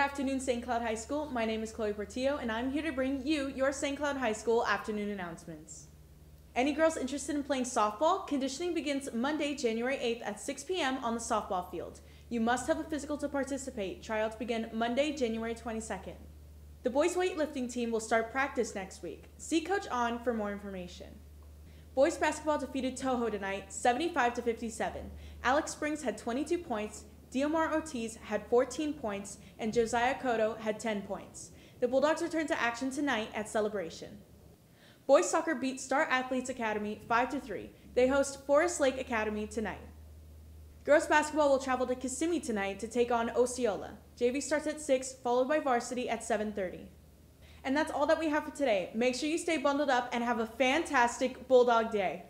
afternoon, St. Cloud High School. My name is Chloe Portillo, and I'm here to bring you your St. Cloud High School afternoon announcements. Any girls interested in playing softball, conditioning begins Monday, January 8th at 6 p.m. on the softball field. You must have a physical to participate. Tryouts begin Monday, January 22nd. The boys weightlifting team will start practice next week. See Coach On for more information. Boys basketball defeated Toho tonight, 75 to 57. Alex Springs had 22 points, Diomar Ortiz had 14 points, and Josiah Cotto had 10 points. The Bulldogs return to action tonight at Celebration. Boys soccer beat Star Athletes Academy 5 to 3. They host Forest Lake Academy tonight. Girls basketball will travel to Kissimmee tonight to take on Osceola. JV starts at 6, followed by varsity at 7:30. And that's all that we have for today. Make sure you stay bundled up and have a fantastic Bulldog day.